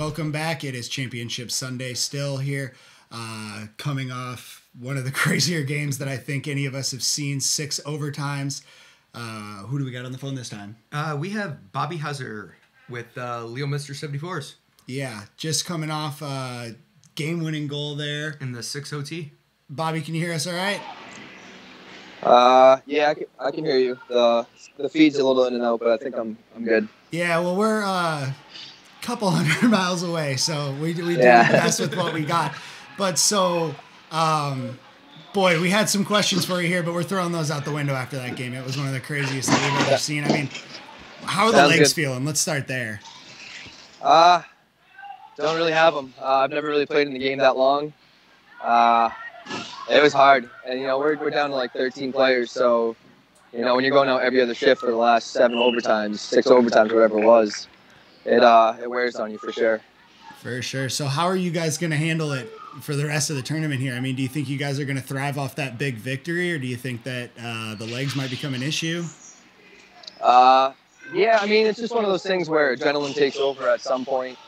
welcome back. It is Championship Sunday still here, uh, coming off one of the crazier games that I think any of us have seen. Six overtimes. Uh, who do we got on the phone this time? Uh, we have Bobby Housser with uh, Leominster 74s Yeah, just coming off a game-winning goal there. in the 6 OT. Bobby, can you hear us all right? Uh, yeah, I can, I can hear you. The the feed's a little in and out, but I think I'm I'm good. Yeah, well, we're uh, a couple hundred miles away, so we, we Yeah. the best with what we got. But so, um, boy, we had some questions for you here, but we're throwing those out the window after that game. It was one of the craziest that we've ever seen. I mean, how are the Sounds legs good. feeling? Let's start there. Uh, don't really have them. Uh, I've never really played in the game that long. Uh, it was hard, and you know we're we're down to like 13 players, so you know when you're going out every other shift for the last seven overtimes, six overtimes, whatever it was, it uh it wears on you for sure. For sure. So, how are you guys going to handle it for the rest of the tournament here? I mean, do you think you guys are going to thrive off that big victory, or do you think that uh, the legs might become an issue? Uh, yeah, I mean, it's just one of those things where adrenaline takes over at some point,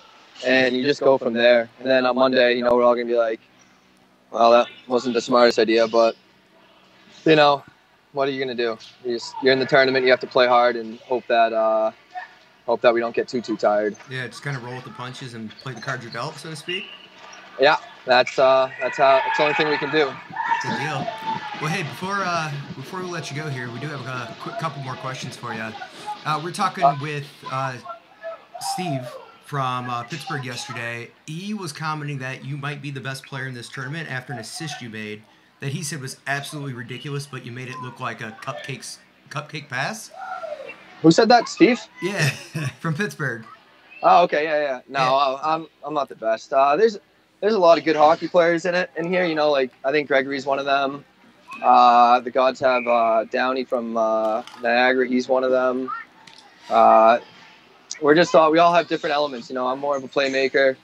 and you just go from there. And then on Monday, you know, we're all gonna be like, "Well, that wasn't the smartest idea," but you know, what are you gonna do? You just, you're in the tournament. You have to play hard and hope that uh, hope that we don't get too too tired. Yeah, just kind of roll with the punches and play the cards you're dealt, so to speak. Yeah, that's uh, that's how. That's the only thing we can do. Good deal. Well, hey, before uh, before we let you go here, we do have a quick couple more questions for you. Uh, we're talking with uh, Steve from uh, Pittsburgh yesterday. He was commenting that you might be the best player in this tournament after an assist you made that he said was absolutely ridiculous, but you made it look like a cupcakes cupcake pass. Who said that? Steve? Yeah, from Pittsburgh. Oh, okay, yeah, yeah. No, Yeah. uh, I'm I'm not the best. Uh, there's there's a lot of good hockey players in it in here. You know, like I think Gregory's one of them. Uh, the Gods have uh, Downey from uh, Niagara. He's one of them. Uh, we're just all we all have different elements. You know, I'm more of a playmaker.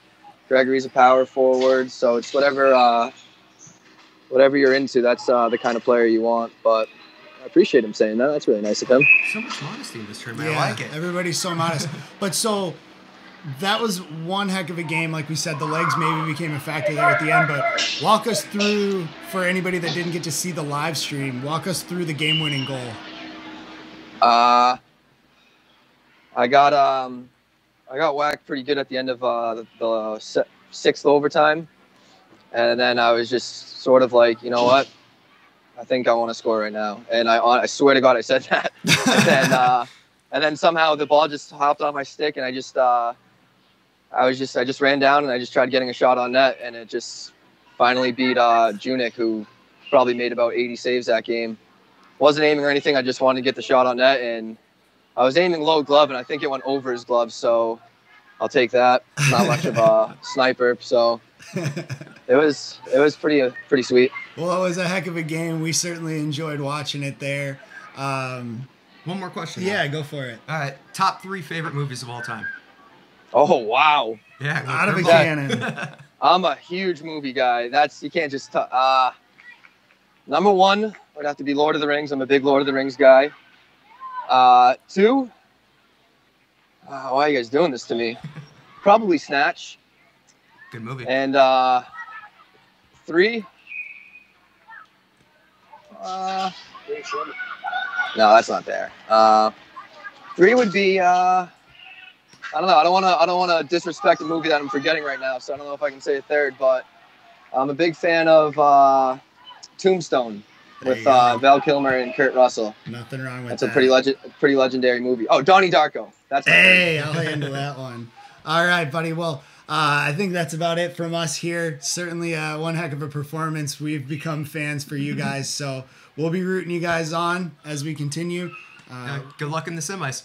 Gregory's a power forward. So it's whatever uh, whatever you're into. That's uh, the kind of player you want. But I appreciate him saying that. That's really nice of him. So much modesty in this tournament. I like it. Everybody's so modest. but so that was one heck of a game. Like we said, the legs maybe became a factor there at the end. But walk us through, for anybody that didn't get to see the live stream, walk us through the game winning goal. Uh, I got um, I got whacked pretty good at the end of uh, the, the sixth overtime, and then I was just sort of like, you know what, I think I want to score right now, and I I swear to God I said that, and then uh, and then somehow the ball just hopped on my stick, and I just uh, I was just I just ran down and I just tried getting a shot on net, and it just finally beat uh, Junik, who probably made about 80 saves that game wasn't aiming or anything. I just wanted to get the shot on net, and I was aiming low glove, and I think it went over his glove. So I'll take that. Not much of a sniper, so it was it was pretty pretty sweet. Well, it was a heck of a game. We certainly enjoyed watching it there. Um, One more question. yeah, go for it. All right. Top three favorite movies of all time. Oh wow, Yeah. Out of a cannon. I'm a huge movie guy. That's you can't just t- uh number one would have to be Lord of the Rings. I'm a big Lord of the Rings guy. Uh, two. Uh, why are you guys doing this to me? Probably Snatch. Good movie. And uh, three. Uh, no, that's not there. Uh, three would be. Uh, I don't know. I don't want to. I don't want to disrespect a movie that I'm forgetting right now. So I don't know if I can say a third. But I'm a big fan of uh, Tombstone There with uh, Val Kilmer and Kurt Russell. Nothing wrong with That's that. a pretty legend, pretty legendary movie. Oh, Donnie Darko. That's my third. Hey, I'll handle that one. All right, buddy. Well, I think that's about it from us here. Certainly, uh, one heck of a performance. We've become fans for you guys, so we'll be rooting you guys on as we continue. Uh, Uh, good luck in the semis.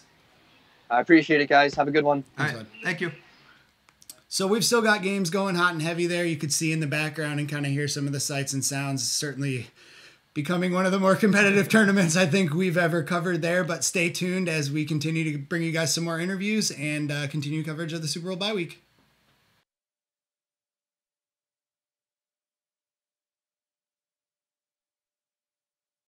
I appreciate it, guys. Have a good one. All Thanks, Thank you. So we've still got games going hot and heavy there. You could see in the background and kind of hear some of the sights and sounds. Certainly becoming one of the more competitive tournaments I think we've ever covered there. But stay tuned as we continue to bring you guys some more interviews and uh, continue coverage of the Super Bowl bye week.